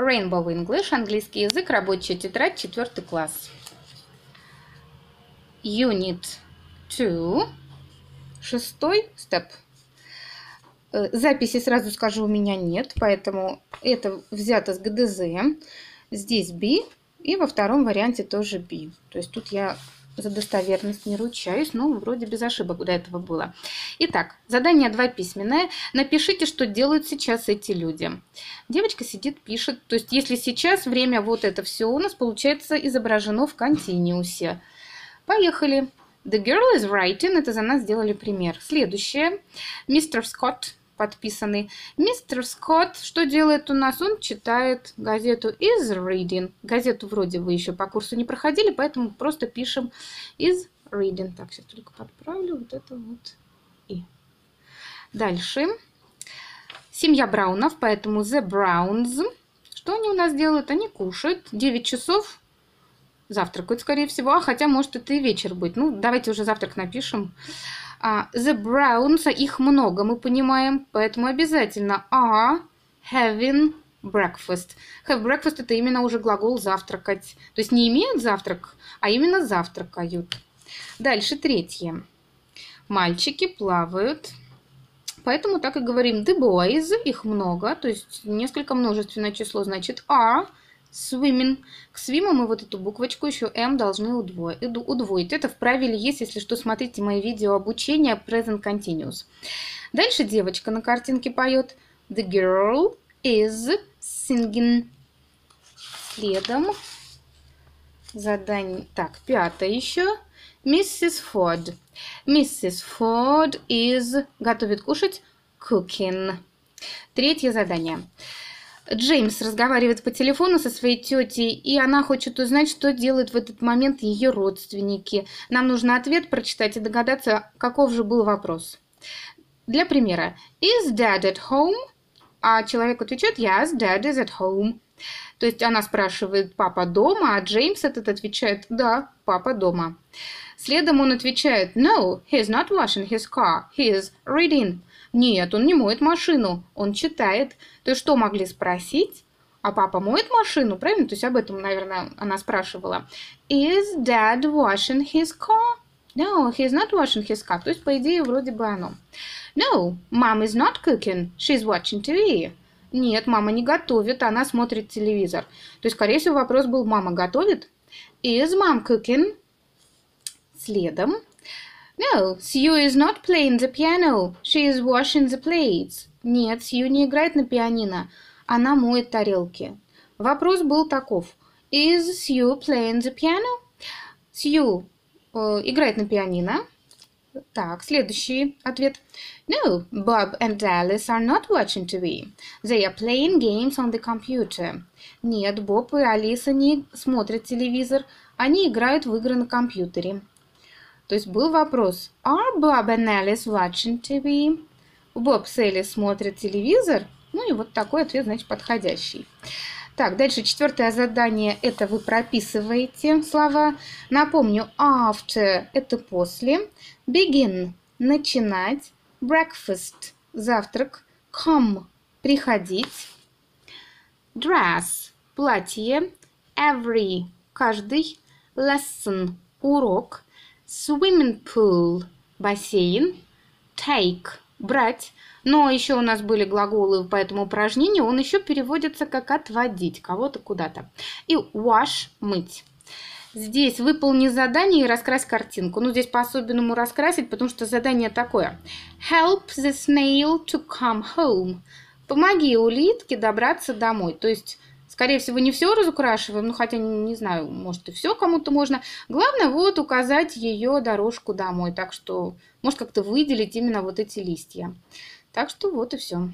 Rainbow English, английский язык, рабочая тетрадь, четвертый класс. Unit 2, шестой степ. Э, записи, сразу скажу, у меня нет, поэтому это взято с ГДЗ. Здесь B, и во втором варианте тоже B. То есть тут я за достоверность не ручаюсь, но вроде без ошибок до этого было. Итак, задание 2 письменное. Напишите, что делают сейчас эти люди. Девочка сидит, пишет. То есть если сейчас время вот это все у нас получается изображено в континуусе. Поехали. The girl is writing. Это за нас сделали пример. Следующее. Мистер Скотт подписанный. Мистер Скотт, что делает у нас? Он читает газету is reading. Газету вроде вы еще по курсу не проходили, поэтому просто пишем is reading. Так, сейчас только подправлю вот это вот и. Дальше. Семья Браунов, поэтому the Browns. Что они у нас делают? Они кушают. 9 часов завтракают, скорее всего. А хотя, может, это и вечер быть. Ну, давайте уже завтрак напишем. Uh, the Browns, их много, мы понимаем, поэтому обязательно are having breakfast. Have breakfast это именно уже глагол завтракать. То есть не имеют завтрак, а именно завтракают. Дальше третье. Мальчики плавают. Поэтому так и говорим the boys, их много, то есть несколько множественное число, значит are Swimming. К свиму мы вот эту буквочку еще M должны удвоить. удвоить. Это в правиле есть, если что, смотрите мои видео обучения Present Continuous. Дальше девочка на картинке поет. The girl is singing. Следом задание. Так, пятое еще. Mrs. Ford. Mrs. Ford is готовит кушать cooking. Третье задание. Джеймс разговаривает по телефону со своей тетей, и она хочет узнать, что делают в этот момент ее родственники. Нам нужно ответ прочитать и догадаться, каков же был вопрос. Для примера. Is dad at home? А человек отвечает Yes, dad is at home. То есть она спрашивает, папа дома, а Джеймс этот отвечает, да, папа дома. Следом он отвечает, no, he's not washing his car, he is reading. Нет, он не моет машину, он читает. То есть что могли спросить? А папа моет машину, правильно? То есть об этом, наверное, она спрашивала. Is dad washing his car? No, he's not washing his car. То есть, по идее, вроде бы оно. No, mom is not cooking. She's watching TV. Нет, мама не готовит, она смотрит телевизор. То есть, скорее всего, вопрос был, мама готовит? Is mom cooking? Следом. No, Sue is not playing the piano. She is washing the plates. Нет, Сью не играет на пианино. Она моет тарелки. Вопрос был таков. Is Sue playing the piano? Сью э, играет на пианино. Так, следующий ответ. No, Bob and Alice are not watching TV. They are playing games on the computer. Нет, Боб и Алиса не смотрят телевизор. Они играют в игры на компьютере. То есть был вопрос, are Bob and Alice watching TV? Боб с Элли смотрят телевизор? Ну и вот такой ответ, значит, подходящий. Так, дальше четвертое задание, это вы прописываете слова. Напомню, after – это после, begin – начинать, breakfast – завтрак, come – приходить, dress – платье, every – каждый, lesson – урок – swimming pool – бассейн, take – брать. Но еще у нас были глаголы по этому упражнению, он еще переводится как отводить кого-то куда-то. И wash – мыть. Здесь выполни задание и раскрась картинку. Ну, здесь по-особенному раскрасить, потому что задание такое. Help the snail to come home. Помоги улитке добраться домой. То есть Скорее всего, не все разукрашиваем, ну хотя не, знаю, может и все кому-то можно. Главное вот указать ее дорожку домой, так что может как-то выделить именно вот эти листья. Так что вот и все.